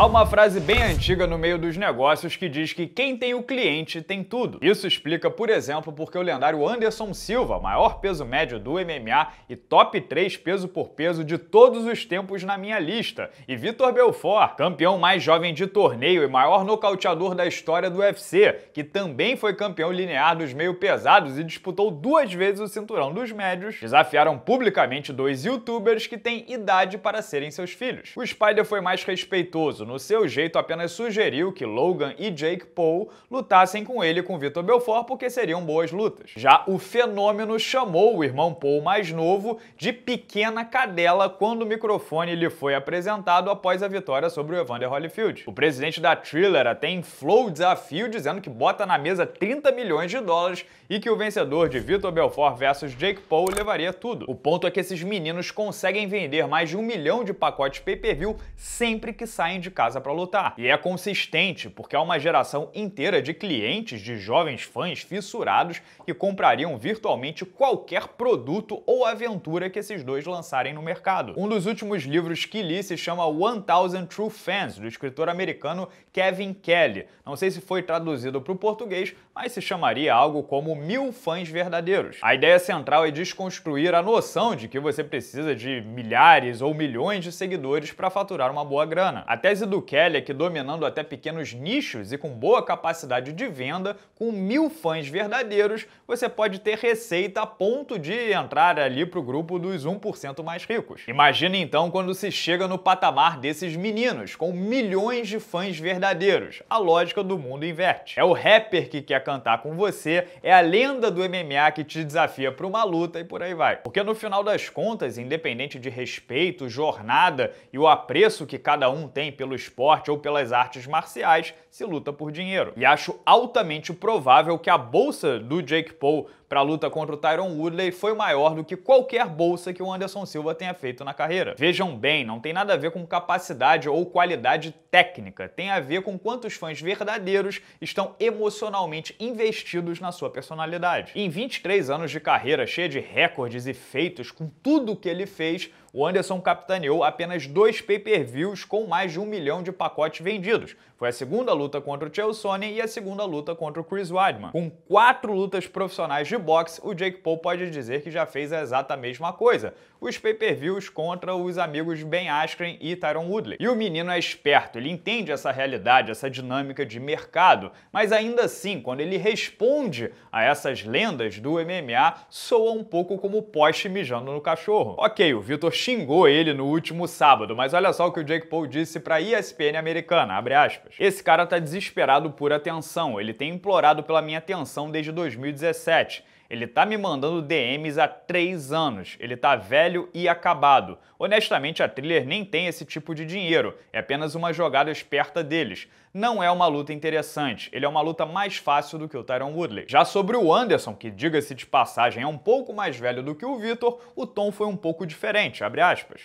Há uma frase bem antiga no meio dos negócios que diz que quem tem o cliente tem tudo. Isso explica, por exemplo, porque o lendário Anderson Silva, maior peso médio do MMA e top 3 peso por peso de todos os tempos na minha lista, e Vitor Belfort, campeão mais jovem de torneio e maior nocauteador da história do UFC, que também foi campeão linear dos meio pesados e disputou duas vezes o cinturão dos médios, desafiaram publicamente dois youtubers que têm idade para serem seus filhos. O Spider foi mais respeitoso no seu jeito, apenas sugeriu que Logan e Jake Paul lutassem com ele e com Vitor Belfort porque seriam boas lutas. Já o fenômeno chamou o irmão Paul mais novo de pequena cadela quando o microfone lhe foi apresentado após a vitória sobre o Evander Holyfield. O presidente da Thriller até inflou o desafio dizendo que bota na mesa 30 milhões de dólares e que o vencedor de Vitor Belfort versus Jake Paul levaria tudo. O ponto é que esses meninos conseguem vender mais de um milhão de pacotes pay-per-view sempre que saem de casa para lutar. E é consistente, porque há uma geração inteira de clientes, de jovens fãs fissurados que comprariam virtualmente qualquer produto ou aventura que esses dois lançarem no mercado. Um dos últimos livros que li se chama 1000 True Fans, do escritor americano Kevin Kelly. Não sei se foi traduzido para o português, mas se chamaria algo como Mil Fãs Verdadeiros. A ideia central é desconstruir a noção de que você precisa de milhares ou milhões de seguidores para faturar uma boa grana. A tese do Kelly que dominando até pequenos nichos e com boa capacidade de venda, com mil fãs verdadeiros, você pode ter receita a ponto de entrar ali para o grupo dos 1% mais ricos. Imagine então quando se chega no patamar desses meninos, com milhões de fãs verdadeiros. A lógica do mundo inverte. É o rapper que quer cantar com você, é a lenda do MMA que te desafia para uma luta e por aí vai. Porque no final das contas, independente de respeito, jornada e o apreço que cada um tem pelo esporte ou pelas artes marciais, se luta por dinheiro. E acho altamente provável que a bolsa do Jake Paul para a luta contra o Tyron Woodley foi maior do que qualquer bolsa que o Anderson Silva tenha feito na carreira. Vejam bem, não tem nada a ver com capacidade ou qualidade técnica, tem a ver com quantos fãs verdadeiros estão emocionalmente investidos na sua personalidade. Em 23 anos de carreira cheia de recordes e feitos com tudo que ele fez, o Anderson capitaneou apenas dois pay-per-views com mais de um milhão de pacotes vendidos. Foi a segunda luta contra o Chael Sonnen e a segunda luta contra o Chris Weidman. Com quatro lutas profissionais de boxe, o Jake Paul pode dizer que já fez a exata mesma coisa. Os pay-per-views contra os amigos Ben Askren e Tyron Woodley. E o menino é esperto, ele entende essa realidade, essa dinâmica de mercado, mas ainda assim, quando ele responde a essas lendas do MMA, soa um pouco como poste mijando no cachorro. Ok, o Vitor xingou ele no último sábado, mas olha só o que o Jake Paul disse para ESPN americana, abre aspas. Esse cara tá desesperado por atenção, ele tem implorado pela minha atenção desde 2017. Ele tá me mandando DMs há três anos. Ele tá velho e acabado. Honestamente, a Thriller nem tem esse tipo de dinheiro. É apenas uma jogada esperta deles. Não é uma luta interessante. Ele é uma luta mais fácil do que o Tyron Woodley. Já sobre o Anderson, que diga-se de passagem é um pouco mais velho do que o Vitor, o tom foi um pouco diferente.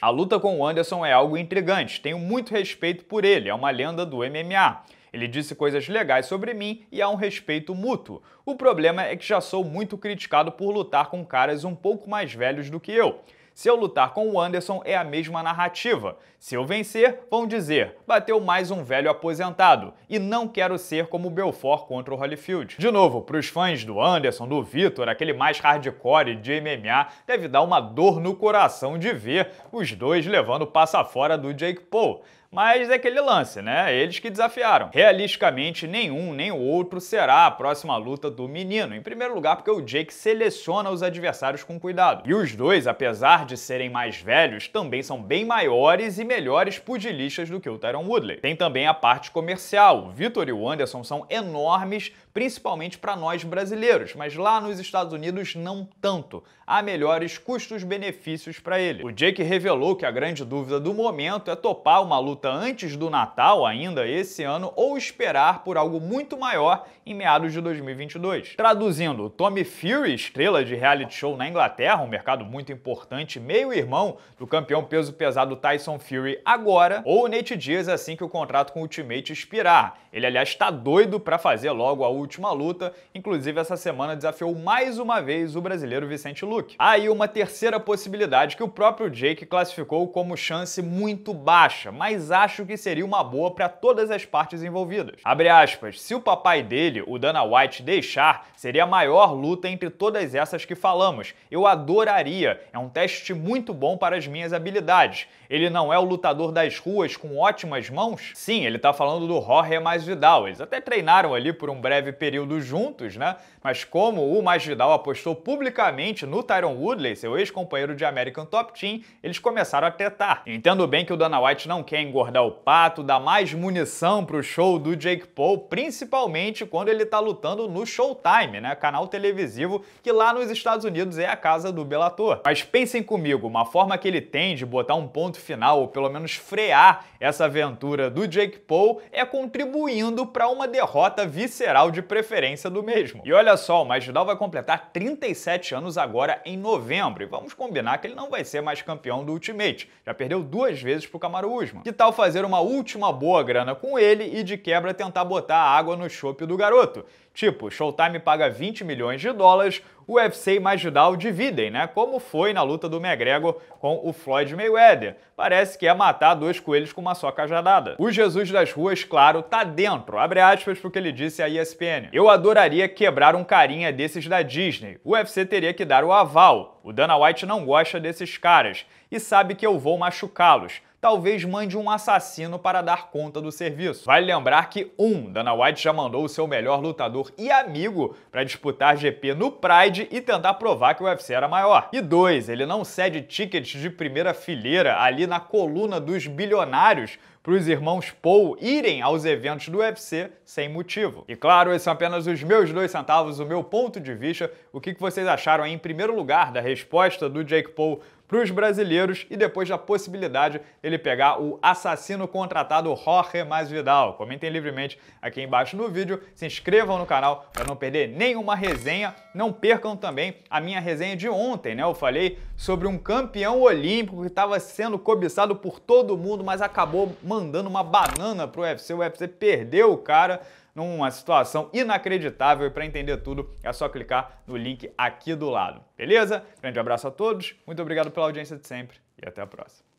A luta com o Anderson é algo intrigante. Tenho muito respeito por ele. É uma lenda do MMA. Ele disse coisas legais sobre mim e há um respeito mútuo. O problema é que já sou muito criticado por lutar com caras um pouco mais velhos do que eu. Se eu lutar com o Anderson, é a mesma narrativa. Se eu vencer, vão dizer: bateu mais um velho aposentado. E não quero ser como o Belfort contra o Holyfield. De novo, para os fãs do Anderson, do Vitor, aquele mais hardcore de MMA, deve dar uma dor no coração de ver os dois levando passa fora do Jake Paul. Mas é aquele lance, né? Eles que desafiaram. Realisticamente, nenhum nem o outro será a próxima luta do menino. Em primeiro lugar, porque o Jake seleciona os adversários com cuidado. E os dois, apesar de serem mais velhos, também são bem maiores e melhores pugilistas do que o Tyron Woodley. Tem também a parte comercial. O Vitor e o Anderson são enormes, principalmente para nós brasileiros, mas lá nos Estados Unidos não tanto. Há melhores custos-benefícios para ele. O Jake revelou que a grande dúvida do momento é topar uma luta antes do Natal, ainda esse ano, ou esperar por algo muito maior em meados de 2022. Traduzindo, Tommy Fury, estrela de reality show na Inglaterra, um mercado muito importante, meio-irmão do campeão peso pesado Tyson Fury agora, ou Nate Diaz assim que o contrato com o Ultimate expirar. Ele, aliás, está doido para fazer logo a última luta, inclusive essa semana desafiou mais uma vez o brasileiro Vicente Luque. Aí uma terceira possibilidade que o próprio Jake classificou como chance muito baixa, mas acho que seria uma boa para todas as partes envolvidas. Abre aspas, se o papai dele, o Dana White, deixar, seria a maior luta entre todas essas que falamos. Eu adoraria, é um teste muito bom para as minhas habilidades. Ele não é o lutador das ruas com ótimas mãos? Sim, ele tá falando do Jorge Masvidal. Eles até treinaram ali por um breve período juntos, né? Mas como o Masvidal apostou publicamente no Tyron Woodley, seu ex-companheiro de American Top Team, eles começaram a tretar. Entendo bem que o Dana White não quer engordar o pato, dar mais munição pro show do Jake Paul, principalmente quando ele tá lutando no Showtime, né? Canal televisivo que lá nos Estados Unidos é a casa do Bellator. Mas pensem comigo, uma forma que ele tem de botar um ponto final, ou pelo menos frear essa aventura do Jake Paul, é contribuindo para uma derrota visceral de preferência do mesmo. E olha só, o Masvidal vai completar 37 anos agora em novembro, e vamos combinar que ele não vai ser mais campeão do Ultimate. Já perdeu duas vezes pro Kamaru Usman. Que tal fazer uma última boa grana com ele e de quebra tentar botar água no chope do garoto? Tipo, Showtime paga 20 milhões de dólares, o UFC e Masvidal dividem, né? Como foi na luta do McGregor com o Floyd Mayweather. Parece que é matar dois coelhos com uma só cajadada. O Jesus das ruas, claro, tá dentro. Abre aspas porque ele disse à ESPN. Eu adoraria quebrar um carinha desses da Disney. O UFC teria que dar o aval. O Dana White não gosta desses caras e sabe que eu vou machucá-los talvez mande um assassino para dar conta do serviço. Vale lembrar que, um, Dana White já mandou o seu melhor lutador e amigo para disputar GP no Pride e tentar provar que o UFC era maior. E dois, ele não cede tickets de primeira fileira ali na coluna dos bilionários para os irmãos Paul irem aos eventos do UFC sem motivo. E claro, esses são apenas os meus dois centavos, o meu ponto de vista. O que vocês acharam aí, em primeiro lugar da resposta do Jake Paul para os brasileiros e depois da possibilidade dele pegar o assassino contratado Jorge Masvidal. Comentem livremente aqui embaixo no vídeo, se inscrevam no canal para não perder nenhuma resenha. Não percam também a minha resenha de ontem, né? Eu falei sobre um campeão olímpico que estava sendo cobiçado por todo mundo, mas acabou mandando uma banana pro UFC. O UFC perdeu o cara numa situação inacreditável. E para entender tudo, é só clicar no link aqui do lado. Beleza? Grande abraço a todos, muito obrigado pela audiência de sempre e até a próxima.